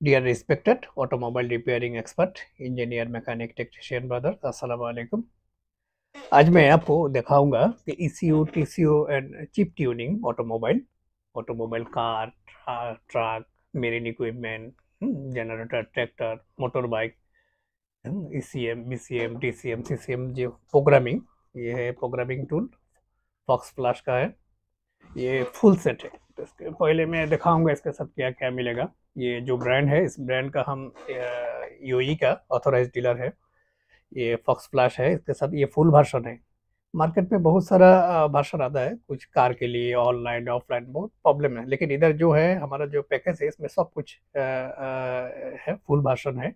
Dear respected automobile repairing expert, engineer, mechanic, technician brother, वालेकुम आज मैं आपको दिखाऊँगा कि ECU, TCU and chip tuning automobile automobile car truck marine equipment generator tractor motor bike ECM, C DCM, CCM जो programming ये है programming tool fox flash का है। ये फुल सेट है। तो इसके पहले मैं दिखाऊँगा इसके साथ क्या क्या मिलेगा। ये जो ब्रांड है इस ब्रांड का हम यूई e का ऑथोराइज डीलर है। ये फॉक्स फ्लैश है इसके साथ ये फुल वर्जन है। मार्केट में बहुत सारा वर्जन आता है कुछ कार के लिए ऑनलाइन ऑफलाइन बहुत प्रॉब्लम है। लेकिन इधर जो है हमारा जो पैकेज है इसमें सब कुछ आ, आ, है फुल वर्जन है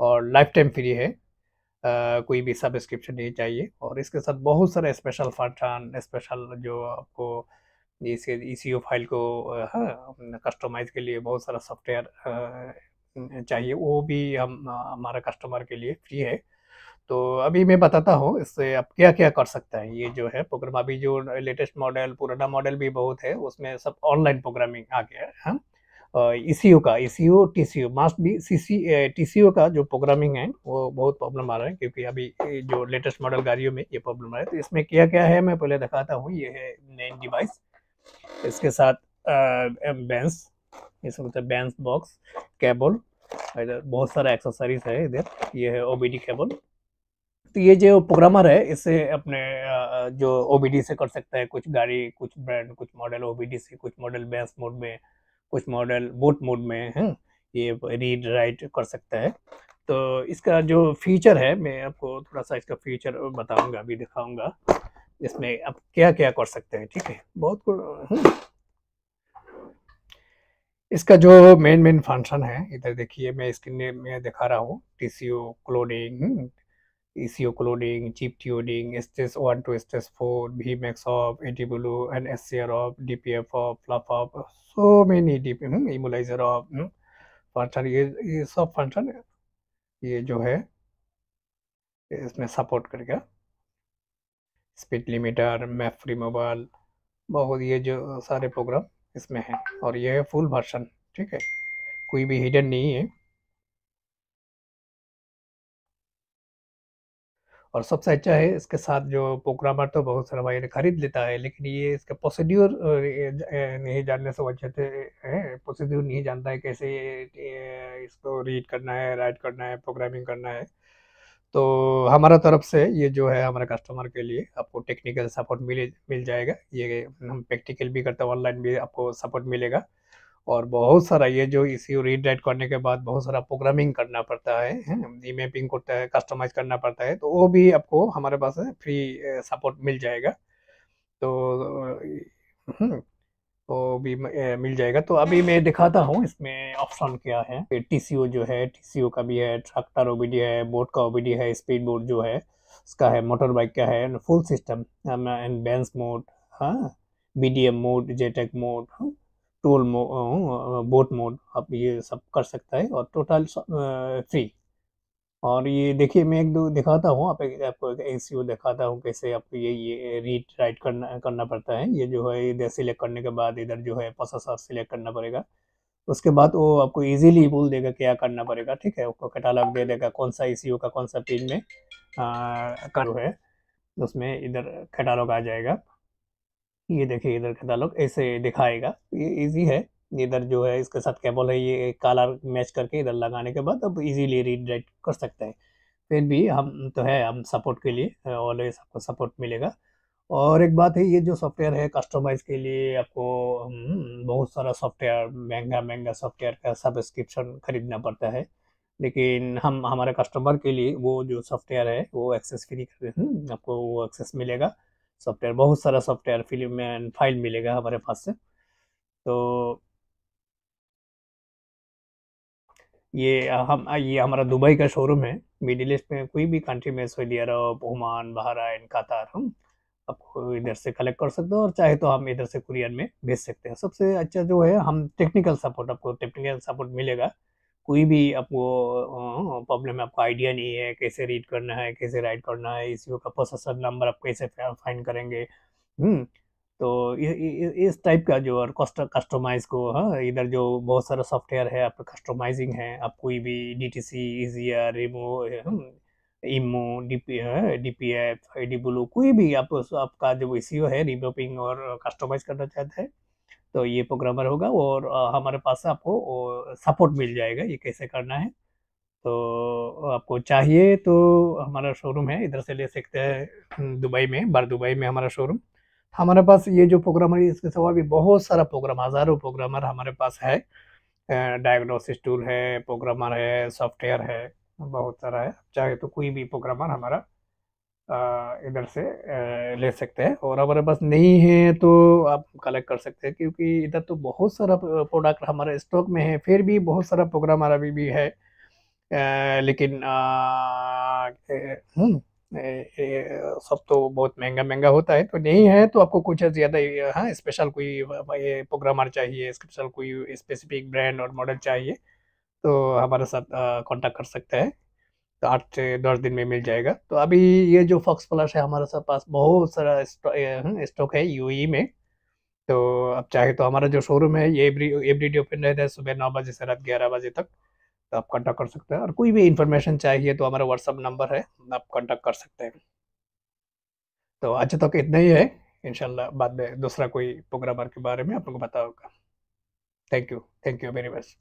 और लाइफ टाइम फ्री है। आ, कोई भी सब्सक्रिप्शन नहीं चाहिए और इसके साथ बहुत सारे स्पेशल फ़ंक्शन स्पेशल जो आपको इसे ई फ़ाइल को हाँ कस्टमाइज के लिए बहुत सारा सॉफ्टवेयर चाहिए, वो भी हम हमारा कस्टमर के लिए फ्री है। तो अभी मैं बताता हूँ, इससे आप क्या क्या कर सकते हैं। ये जो है प्रोग्राम, अभी जो लेटेस्ट मॉडल, पुराना मॉडल भी बहुत है, उसमें सब ऑनलाइन प्रोग्रामिंग आ गया है हाँ। ई का E C U T C U मास्ट भी C C T C you का जो प्रोग्रामिंग है, वो बहुत प्रॉब्लम आ रहा है, क्योंकि अभी जो लेटेस्ट मॉडल गाड़ियों में ये प्रॉब्लम आ रहा है। तो इसमें क्या क्या है, मैं पहले दिखाता हूँ। ये है मेन डिवाइस। इसके साथ बैंस इसमें मतलब बैंस बॉक्स केबल इधर बहुत सारा एक्सेसरीज है इधर। ये है ओबीडी केबल तो ये जो प्रोग्रामर है इससे अपने जो ओबीडी से कर सकता है। कुछ गाड़ी, कुछ ब्रांड कुछ मॉडल ओबीडी से, कुछ मॉडल बैंस मोड में, कुछ मॉडल बूट मोड में है ये रीड राइट कर सकता है। तो इसका जो फीचर है, मैं आपको थोड़ा सा इसका फीचर बताऊँगा, अभी दिखाऊँगा। इसमें अब क्या क्या कर सकते हैं, ठीक है? बहुत हम्म। इसका जो मेन मेन फ़ंक्शन है, इधर देखिए, मैं स्क्रीन में दिखा रहा हूँ TCO cloning ECO cloning chip tuning stage one two stage four भी max off anti blue N S C R off D P F off flap off so many D immobilizer off function ये सब function ये जो है, इसमें support करेगा। Speed limiter, map removal बहुत ये जो सारे प्रोग्राम इसमें हैं और ये है फुल वर्जन ठीक है? कोई भी हिडन नहीं है। और सबसे अच्छा है इसके साथ जो प्रोग्रामर तो बहुत सारा भाई खरीद लेता है, लेकिन ये इसका प्रोसीड्यूर नहीं जानने से वजह से प्रोसीड्यूर नहीं जानता है कैसे इसको रीड करना है राइट करना है प्रोग्रामिंग करना है। तो हमारा तरफ़ से ये जो है हमारे कस्टमर के लिए आपको टेक्निकल सपोर्ट मिल मिल जाएगा। ये हम प्रैक्टिकल भी करते हैं ऑनलाइन भी आपको सपोर्ट मिलेगा। और बहुत सारा ये जो इसी रीड राइट करने के बाद बहुत सारा प्रोग्रामिंग करना पड़ता है ई मैपिंग करता है कस्टमाइज करना पड़ता है तो वो भी आपको हमारे पास फ्री सपोर्ट मिल जाएगा। तो हम्म, तो भी मिल जाएगा। तो अभी मैं दिखाता हूँ इसमें ऑप्शन क्या है। टीसीओ जो है टीसीओ का भी है ट्रैक्टर ओबीडी है बोट का ओबीडी है स्पीड बोट जो है उसका है मोटर बाइक का है full system and bench mode हाँ बीडीएम मोड जेटेक मोड टोल मो, बोट मोड आप ये सब कर सकता है और टोटल फ्री और ये देखिए, मैं एक दो दिखाता हूँ, आप आपको ए सी दिखाता हूँ, कैसे आपको ये ये रीड राइट करना करना पड़ता है। ये जो है, इधर सिलेक्ट करने के बाद इधर जो है, प्रोसेसर सिलेक्ट करना पड़ेगा। उसके बाद वो आपको इजीली बोल देगा क्या करना पड़ेगा, ठीक है? आपको कैटालॉग दे देगा कौन सा ई का कौन सा पिन में कर है, उसमें इधर कैटालॉग आ जाएगा। ये देखिए, इधर कैटालॉग ऐसे दिखाएगा। ये ईजी है। इधर जो है इसके साथ केबल है ये कलर मैच करके इधर लगाने के बाद अब इजीली रीड राइट कर सकते हैं। फिर भी हम तो है हम सपोर्ट के लिए ऑलवेज आपको सपोर्ट मिलेगा। और एक बात है ये जो सॉफ्टवेयर है कस्टमाइज के लिए आपको हम्म, बहुत सारा सॉफ्टवेयर महँगा महँगा सॉफ्टवेयर का सब्सक्रिप्शन खरीदना पड़ता है। लेकिन हम हमारे कस्टमर के लिए वो जो सॉफ्टवेयर है वो एक्सेस फ्री हम्म, आपको वो एक्सेस मिलेगा। सॉफ्टवेयर बहुत सारा सॉफ्टवेयर फ़िल्म में फ़ाइल मिलेगा हमारे पास से। तो ये हम, ये हमारा दुबई का शोरूम है। मिडिल ईस्ट में कोई भी कंट्री में सऊदी अरब ओमान बहराइन कतार हम आपको इधर से कलेक्ट कर सकते हो और चाहे तो हम इधर से कुरियर में भेज सकते हैं। सबसे अच्छा जो है, हम टेक्निकल सपोर्ट आपको टेक्निकल सपोर्ट मिलेगा। कोई भी आपको प्रॉब्लम है आपको आइडिया नहीं है, कैसे रीड करना है, कैसे राइट करना है, इसी का प्रोसेसर नंबर आप कैसे फाइंड करेंगे। हम्म तो इस टाइप का जो और कस्टमाइज को हाँ इधर जो बहुत सारा सॉफ्टवेयर है, आपका कस्टमाइजिंग है, आप कोई भी डी टी सी इजिया रिमो immo D P D P F D blue कोई भी आप आपका जो ई है रिमोपिंग और कस्टमाइज करना चाहते हैं तो ये प्रोग्रामर होगा और हमारे पास आपको सपोर्ट मिल जाएगा, ये कैसे करना है। तो आपको चाहिए तो हमारा शोरूम है, इधर से ले सकते हैं, दुबई में, बार दुबई में हमारा शोरूम हमारे पास ये जो प्रोग्रामर है, इसके सिवा भी बहुत सारा प्रोग्राम हज़ारों प्रोग्रामर हमारे पास है। डायग्नोसिस टूल है प्रोग्रामर है सॉफ्टवेयर है, बहुत सारा है। चाहे तो कोई भी प्रोग्रामर हमारा इधर से ले सकते हैं। और हमारे पास नहीं है तो आप कलेक्ट कर सकते हैं, क्योंकि इधर तो बहुत सारा प्रोडक्ट हमारे स्टॉक में है, फिर भी बहुत सारा प्रोग्रामर अभी भी है। लेकिन हम्म सब तो बहुत महँगा महँगा होता है तो नहीं है तो आपको कुछ ज़्यादा हाँ स्पेशल कोई ये प्रोग्रामर चाहिए स्पेशल कोई स्पेसिफिक ब्रांड और मॉडल चाहिए तो हमारे साथ कांटेक्ट कर सकते हैं। तो आठ से दस दिन में मिल जाएगा। तो अभी ये जो फॉक्स प्लस है, हमारे साथ पास बहुत सारा स्टॉक है यूई में। तो अब चाहे तो हमारा जो शोरूम है, ये एवरी एवरी डे ओपन रहता है सुबह नौ बजे से रात ग्यारह बजे तक। तो आप कॉन्टैक्ट कर सकते हैं। और कोई भी इन्फॉर्मेशन चाहिए तो हमारा व्हाट्सअप नंबर है, आप कॉन्टैक्ट कर सकते हैं। तो आज तक इतना ही है। इनशाला बाद में दूसरा कोई प्रोग्रामर के बारे में आप लोग बताओगा thank you thank you very much